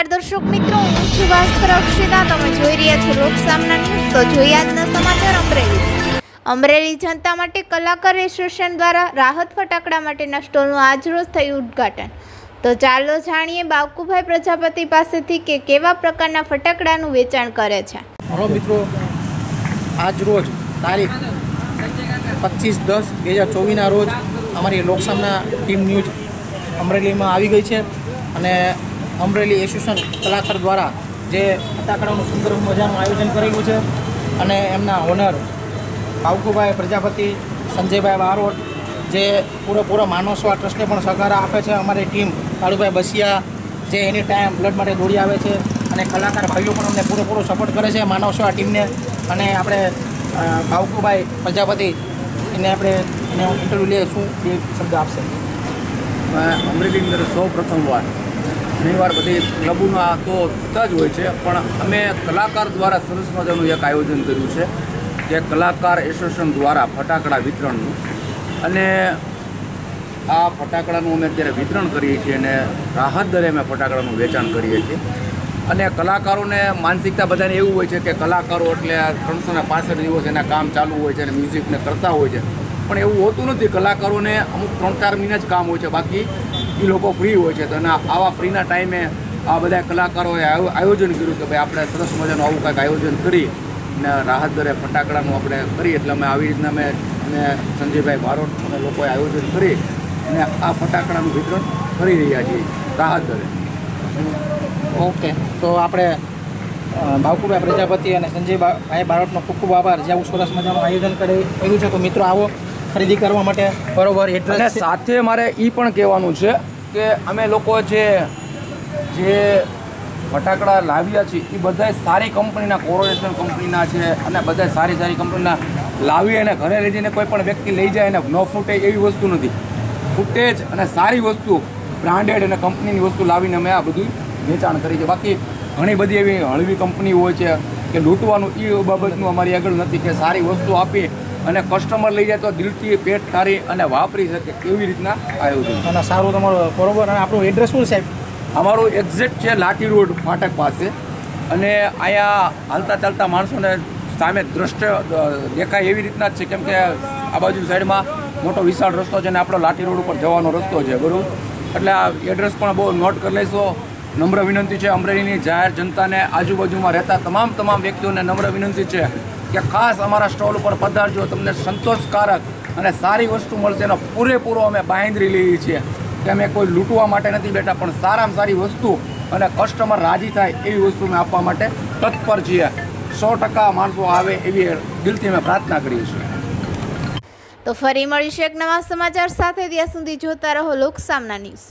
નમસ્કાર દર્શક મિત્રો, હું છું ભાસ્કર અક્ષિતા. તમે જોઈ રહ્યા છો લોક સામના ન્યૂઝ, તો જોઈએ આજના સમાચાર અમરેલી. અમરેલી જનતા માટે કલાકાર એસોસિએશન દ્વારા રાહત ફટાકડા માટેના સ્ટોલનું આજરોજ થયું ઉદ્ઘાટન. તો ચાલો જાણીએ બાવકુભાઈ પ્રજાપતિ પાસેથી કે કેવા પ્રકારના ફટાકડાનું વેચાણ કરે છે. હલો મિત્રો આજ રોજ તારીખ પચીસ દસ બે હજાર ચોવીસના રોજ અમારી લોકસામના ટીમ ન્યૂઝ અમરેલીમાં આવી ગઈ છે અને અમરેલી એસોસિએશન કલાકાર દ્વારા જે ફટાકડાનું સુંદર મજાનું આયોજન કરેલું છે અને એમના ઓનર કાવકુભાઈ પ્રજાપતિ, સંજયભાઈ બારોટ જે પૂરેપૂરો માનવસવા ટ્રસ્ટને પણ સહકાર આપે છે. અમારી ટીમ કાળુભાઈ બસિયા જે એની ટાઈમ બ્લડ માટે દોડી આવે છે અને કલાકાર ભાઈઓ પણ અમને પૂરેપૂરો સપોર્ટ કરે છે માનવસવા ટીમને. અને આપણે ભાવકુભાઈ પ્રજાપતિ, એને આપણે, એને ઇન્ટરવ્યૂ લઈએ શું એ શબ્દ આપશે. અમરેલી અંદર સૌ પ્રથમવાર ઘણીવાર બધી ક્લબોના તો થતા જ હોય છે, પણ અમે કલાકાર દ્વારા સરસ મજાનું એક આયોજન કર્યું છે, જે કલાકાર એસોસિએશન દ્વારા ફટાકડા વિતરણનું. અને આ ફટાકડાનું અમે અત્યારે વિતરણ કરીએ છીએ અને રાહત દરે અમે ફટાકડાનું વેચાણ કરીએ છીએ. અને કલાકારોને માનસિકતા બધાને એવું હોય છે કે કલાકારો એટલે ત્રણસો ને પાસઠ દિવસ એના કામ ચાલુ હોય છે અને મ્યુઝિકને કરતા હોય છે. પણ એવું હોતું નથી, કલાકારોને અમુક ત્રણ ચાર મહિના જ કામ હોય છે, બાકી એ લોકો ફ્રી હોય છે. તો અને આવા ફ્રીના ટાઈમે આ બધા કલાકારોએ આયો- આયોજન કર્યું કે ભાઈ આપણે સરસ મજાનું આવું કાંઈક આયોજન કરી અને રાહત દરે ફટાકડાનું આપણે કરીએ. એટલે અમે આવી રીતના અમે અને સંજયભાઈ બારોટ અમે લોકોએ આયોજન કરી અને આ ફટાકડાનું વિતરણ કરી રહ્યા છીએ રાહત દરે. ઓકે. તો આપણે બાવકુભાઈ પ્રજાપતિ અને સંજયભાઈ બારોટનો ખૂબ ખૂબ આભાર. જે આવું સરસ મજાનું આયોજન કરે કર્યું છે. તો મિત્રો આવો. ખરીદી કરવા માટે બરોબર એટલે સાથે મારે એ પણ કહેવાનું છે કે અમે લોકો જે જે ફટાકડા લાવ્યા છીએ એ બધાય સારી કંપનીના કોરોનેશન કંપનીના છે અને બધાય સારી સારી કંપનીના લાવી અને ઘરે લઈ જઈને કોઈ પણ વ્યક્તિ લઈ જાય અને ન ફૂટે એવી વસ્તુ નથી. ફૂટેજ અને સારી વસ્તુ બ્રાન્ડેડ અને કંપનીની વસ્તુ લાવીને અમે આ બધું વેચાણ કરી છે. બાકી ઘણી બધી એવી હળવી કંપની હોય છે કે લૂંટવાનું એ બાબતનું અમારી આગળ નથી કે સારી વસ્તુ આપી અને કસ્ટમર લઈ જાય તો દિલથી પેટ ઠારી અને વાપરી શકે એવી રીતના આયોજન અને સારું તમારું બરોબર. અને આપણું એડ્રેસ શું સાહેબ? અમારું એક્ઝેક્ટ છે લાઠી રોડ ફાટક પાસે. અને અહીંયા હાલતા ચાલતા માણસોને સામે દ્રષ્ટ દેખાય એવી રીતના જ છે. કેમ કે આ બાજુ સાઈડમાં મોટો વિશાળ રસ્તો છે અને આપણો લાઠી રોડ ઉપર જવાનો રસ્તો છે બરાબર? એટલે આ એડ્રેસ પણ બહુ નોટ કરી લઈશો. નમ્ર વિનંતી છે. અમરેલીની જાહેર જનતાને આજુબાજુમાં રહેતા તમામ તમામ વ્યક્તિઓને નમ્ર વિનંતી છે. કે ખાસ અમારા સ્ટોલ ઉપર પધારજો, તમને સંતોષકારક અને સારી વસ્તુ મળશે એનો પૂરેપૂરો અમે બાંધરી લઈએ છીએ. કે અમે કોઈ લૂંટવા માટે નથી બેઠા, પણ સારામાં સારી વસ્તુ અને કસ્ટમર રાજી થાય એવી વસ્તુ અમે આપવા માટે તત્પર છીએ. સો ટકા માણસો આવે એવી દિલથી અમે પ્રાર્થના કરીએ છીએ. તો ફરી મળીશું એક નવા સમાચાર સાથે. ત્યાં સુધી જોતા રહો લોક સામના ન્યૂઝ.